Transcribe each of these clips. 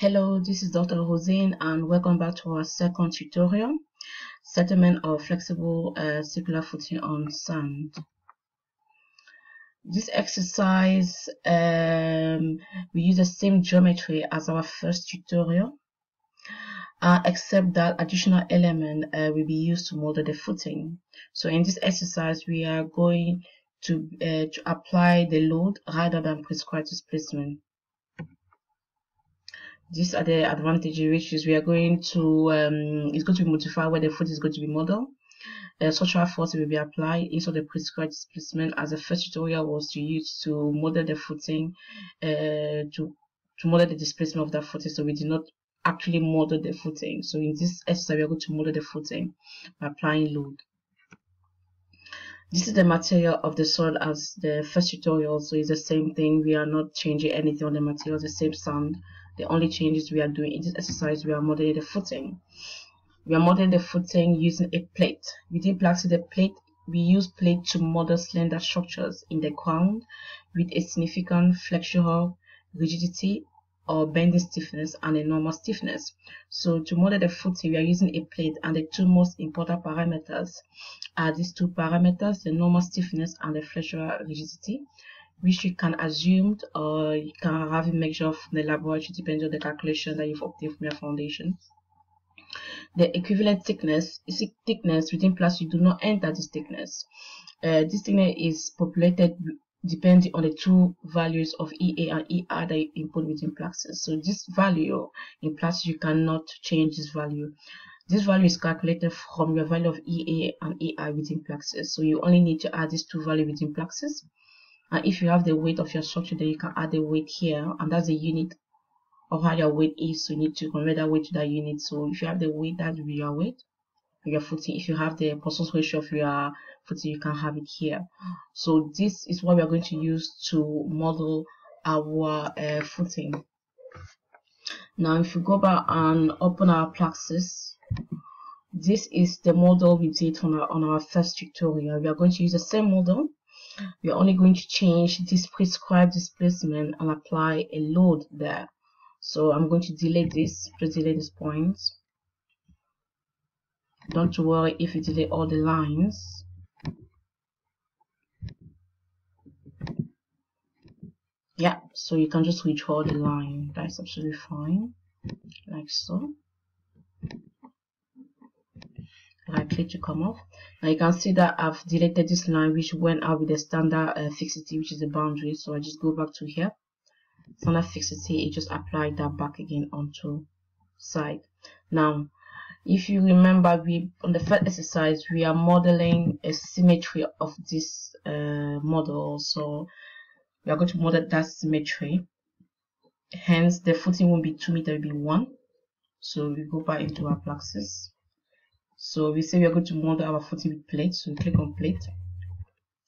Hello, this is Dr. Rosine and welcome back to our second tutorial, settlement of flexible uh, circular footing on sand. This exercise, um, we use the same geometry as our first tutorial, uh, except that additional element uh, will be used to model the footing. So in this exercise, we are going to, uh, to apply the load rather than prescribed displacement these are the advantages which is we are going to um, it's going to be modified where the foot is going to be modeled uh, structural force will be applied instead of the prescribed displacement as the first tutorial was to use to model the footing uh, to to model the displacement of that footing. So we did not actually model the footing. So in this exercise we are going to model the footing by applying load. This is the material of the soil as the first tutorial. So it's the same thing. We are not changing anything on the material. The same sand the only changes we are doing in this exercise, we are modeling the footing. We are modeling the footing using a plate. Within Plaxis, the plate, we use plate to model slender structures in the ground with a significant flexural rigidity or bending stiffness and a normal stiffness. So to model the footing, we are using a plate and the two most important parameters are these two parameters, the normal stiffness and the flexural rigidity which you can assume or you can have a measure from the laboratory depending on the calculation that you've obtained from your foundation. The equivalent thickness is thickness within Plaxis you do not enter this thickness. Uh, this thickness is populated depending on the two values of EA and ER that you input within Plaxis. So this value in Plaxis you cannot change this value. This value is calculated from your value of EA and ER within Plaxis. So you only need to add these two values within Plaxis and if you have the weight of your structure then you can add the weight here and that's the unit of how your weight is. So you need to convert that weight to that unit. So if you have the weight that will be your weight your footing. If you have the Poisson's ratio of your footing you can have it here. So this is what we are going to use to model our uh, footing. Now if we go back and open our Plaxis this is the model we did on our, on our first tutorial. We are going to use the same model we are only going to change this prescribed displacement and apply a load there. So I'm going to delete this delete this point. Don't worry if you delete all the lines. Yeah so you can just redraw the line. That's absolutely fine. Like so I click to come off. Now you can see that I've deleted this line which went out with the standard uh, fixity which is the boundary. So I just go back to here. Standard fixity, it just applied that back again onto side. Now if you remember we on the first exercise we are modeling a symmetry of this uh, model so we are going to model that symmetry hence the footing won't be 2 meter it will be 1 so we go back into our Plaxis so we say we are going to model our footing with plate. So we click on plate,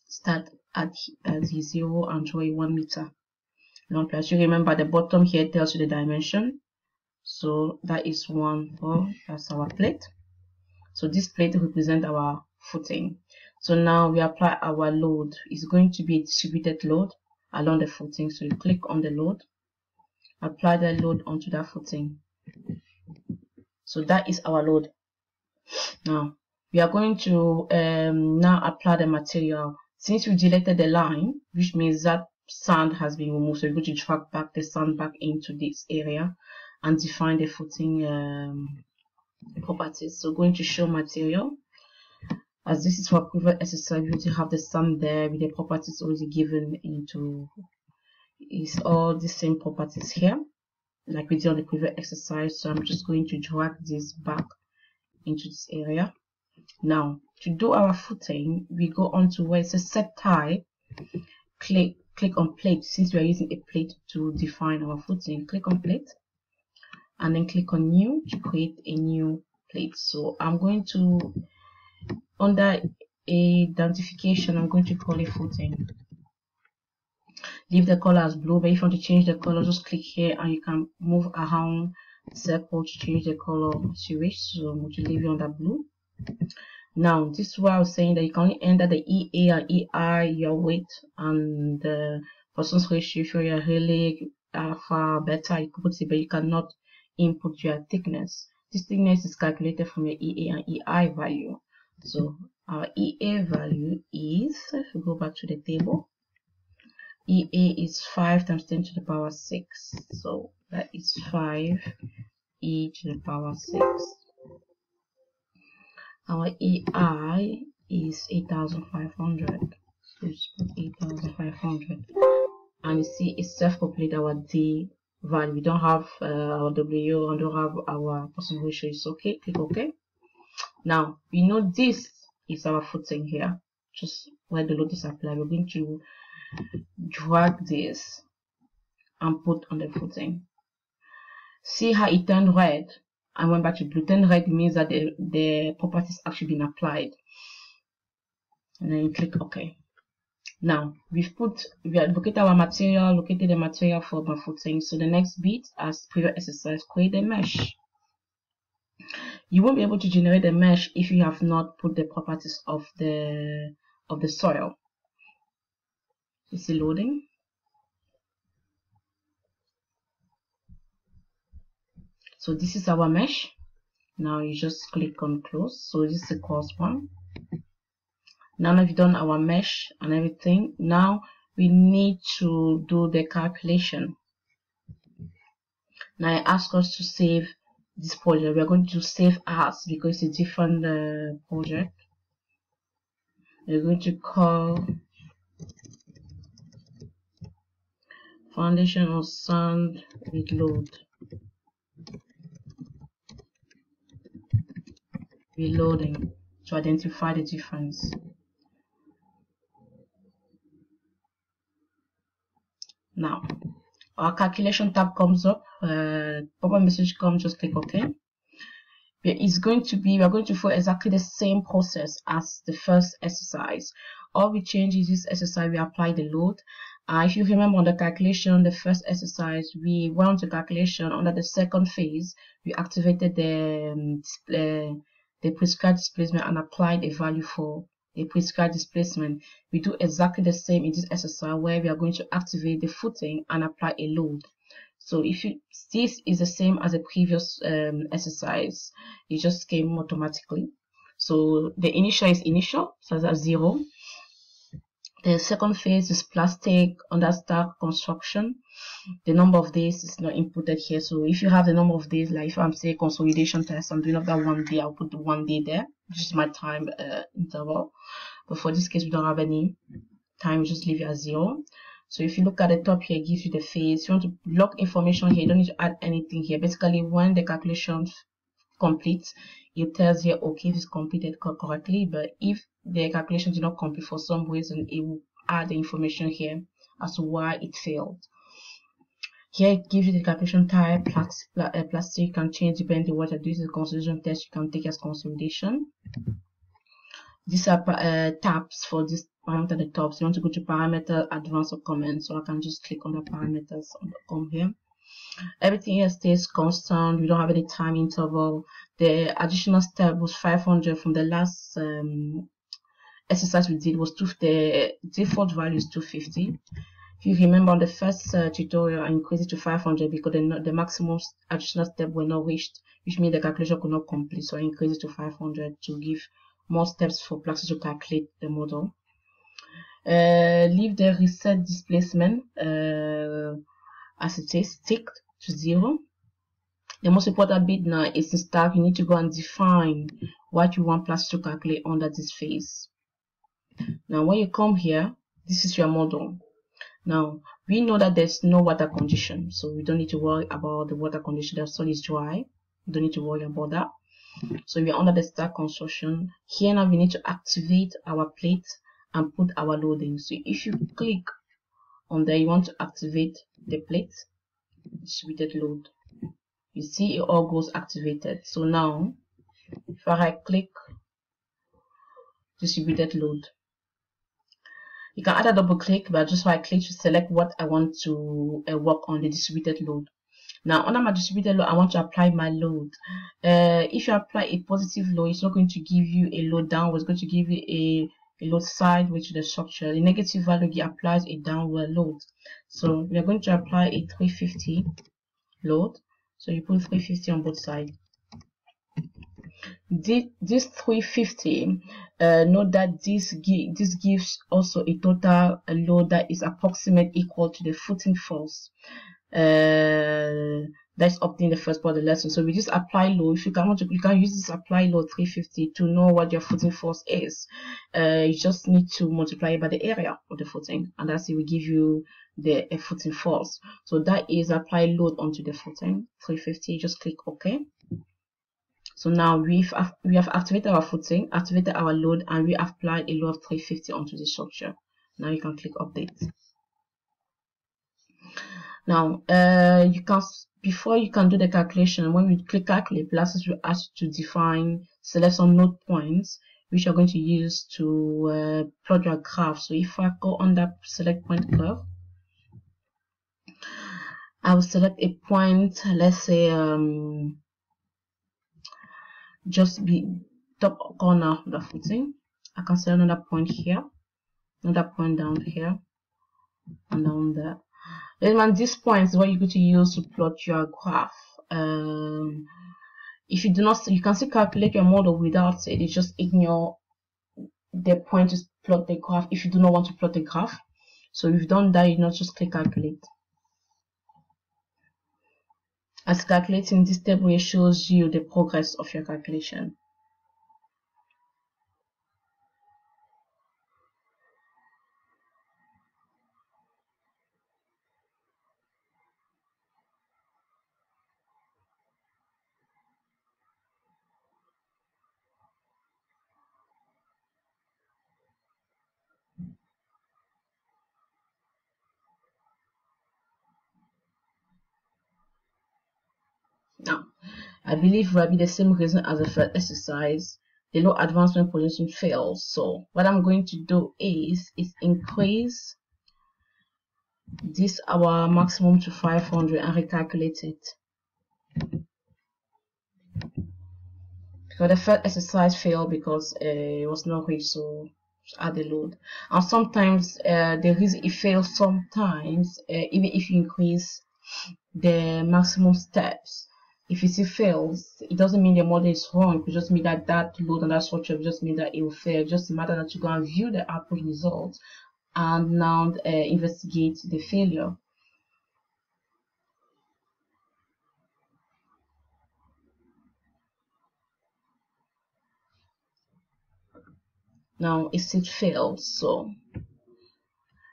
start at, at uh, zero and draw a one meter long plate. You remember the bottom here tells you the dimension. So that is one for that's our plate. So this plate represents our footing. So now we apply our load. It's going to be a distributed load along the footing. So you click on the load, apply the load onto that footing. So that is our load now we are going to um, now apply the material. Since we deleted the line which means that sand has been removed so we're going to drag back the sand back into this area and define the footing um, properties. So going to show material. As this is for previous exercise you to have the sand there with the properties already given into is all the same properties here like we did on the previous exercise. So i'm just going to drag this back into this area. Now to do our footing we go on to where it says set type click click on plate. Since we are using a plate to define our footing click on plate. And then click on new to create a new plate. So i'm going to under identification i'm going to call it footing. Leave the color as blue but if you want to change the color just click here and you can move around circle to change the color to wish so I'm to leave it on that blue now this is why I was saying that you can only enter the EA and EI your weight and the Poisson's ratio really are far better. You could say, but you cannot input your thickness. This thickness is calculated from your EA and EI value. So our EA value is, if we go back to the table, EA is 5 times 10 to the power 6. So that is 5 e to the power 6. Our EI is 8500. So just put 8500. And you see it self-complete our D value. We don't have uh, our W and don't have our Poisson's ratio. It's okay. Click OK. Now we know this is our footing here. Just where the load is applied. We're going to drag this and put on the footing. See how it turned red and went back to blue. Then red means that the, the properties actually been applied. And then you click OK. Now we've put we have located our material, located the material for my footing. So the next bit as previous exercise, create a mesh. You won't be able to generate a mesh if you have not put the properties of the of the soil. Is it loading? So this is our mesh. Now you just click on close. So this is the coarse one. Now we've done our mesh and everything. Now we need to do the calculation. Now I ask us to save this project. We're going to save as because it's a different uh, project. We're going to call foundation of sand with load. Reloading to identify the difference. Now our calculation tab comes up. Uh, pop-up message comes just click ok. It's going to be we're going to follow exactly the same process as the first exercise. All we change is this exercise we apply the load uh, if you remember on the calculation, the first exercise, we went to calculation under the second phase, we activated the um, display, the prescribed displacement and applied a value for a prescribed displacement. We do exactly the same in this exercise where we are going to activate the footing and apply a load. So if you this is the same as the previous um, exercise, it just came automatically. So the initial is initial, so that's zero. The second phase is plastic under staged construction. The number of days is not inputted here. So if you have the number of days, like if I'm saying consolidation test, I'm doing that one day, I'll put the one day there, which is my time uh, interval. But for this case, we don't have any time, just leave it as zero. So if you look at the top here, it gives you the phase. You want to log information here, you don't need to add anything here. Basically, when the calculation complete, it tells you, okay, if it's completed correctly. But if the calculation did not complete for some reason, it will add the information here as to why it failed. Here it gives you the calculation type, uh, plastic you can change depending on what you're doing. The consolidation test you can take as consolidation. These are uh, tabs for this parameter at the top. So you want to go to parameter, advanced or comment. So I can just click on the parameters on the com here. Everything here stays constant. We don't have any time interval. The additional step was 500 from the last um, exercise we did was two, the default value is 250. If you remember on the first uh, tutorial, I increased it to 500 because the, the maximum additional step were not reached, which means the calculation could not complete. So I increased it to 500 to give more steps for Plaxis to calculate the model. Uh, leave the reset displacement uh, as it is ticked to zero. The most important bit now is to start, you need to go and define what you want Plaxis to calculate under this phase. Now, when you come here, this is your model. Now, we know that there's no water condition, so we don't need to worry about the water condition. The soil is dry. We don't need to worry about that. So we're under the staged construction. Here now we need to activate our plate and put our loading. So if you click on there, you want to activate the plate, distributed load. You see it all goes activated. So now, if I click distributed load, you can a double click, but just right click to select what I want to uh, work on the distributed load. Now, under my distributed load, I want to apply my load. Uh, if you apply a positive load, it's not going to give you a load down. It's going to give you a a load side which the structure the negative value applies a downward load so we are going to apply a 350 load so you put 350 on both sides this 350 uh, note that this gi this gives also a total load that is approximate equal to the footing force uh, that's obtained the first part of the lesson. So we just apply load. If you can, you can use this apply load 350 to know what your footing force is. Uh, you just need to multiply it by the area of the footing, and that's it will give you the footing force. So that is apply load onto the footing 350. Just click OK. So now we've we have activated our footing, activated our load, and we applied a load of 350 onto the structure. Now you can click update. Now uh, you can before you can do the calculation, when we click calculate, Plaxis will ask you to define, select some node points, which you're going to use to uh, plot your graph. So if I go that select point curve, I will select a point, let's say, um, just be top corner of the footing. I can select another point here, another point down here, and down there. Then at this point is what you're going to use to plot your graph. Um, if you do not, you can still calculate your model without it. Just ignore the point to plot the graph if you do not want to plot the graph. So if you've done that, you not just click calculate. As calculating this table, shows you the progress of your calculation. Now, I believe will be the same reason as the first exercise. The load advancement position fails. So what I'm going to do is is increase this our maximum to 500 and recalculate it. Because the first exercise failed because uh, it was not reached, so add the load. And sometimes uh, the it fails sometimes, uh, even if you increase the maximum steps, if it fails, it doesn't mean the model is wrong. It just mean that that load and that structure just mean that it will fail. Just matter that you go and view the output results and now uh, investigate the failure. Now if it still failed, so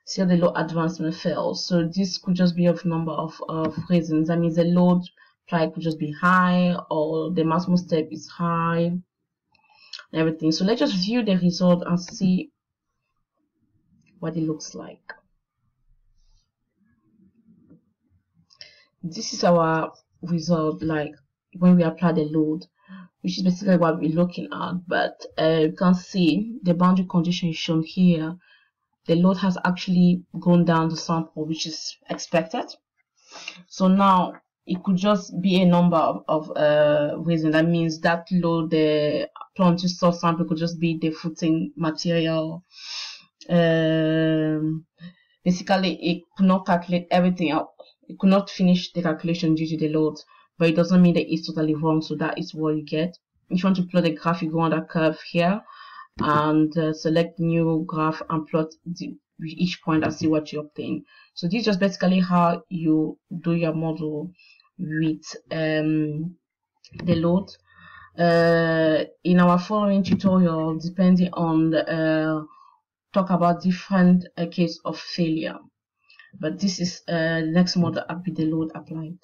see the load advancement fails. So this could just be of number of, of reasons. That means the load price could just be high or the maximum step is high everything. So let's just view the result and see what it looks like. This is our result like when we apply the load which is basically what we're looking at. But uh, you can see the boundary condition is shown here. The load has actually gone down the sample which is expected. So now it could just be a number of, of uh, reasons. That means that load, the planting source sample could just be the footing material. Um, basically, it could not calculate everything out. It could not finish the calculation due to the load, but it doesn't mean that it's totally wrong. So that is what you get. If you want to plot a graph, you go on that curve here and uh, select new graph and plot the, each point and see what you obtain. So this is just basically how you do your model with um, the load. Uh, in our following tutorial, depending on the, uh, talk about different uh, case of failure. But this is uh, the next model up with the load applied.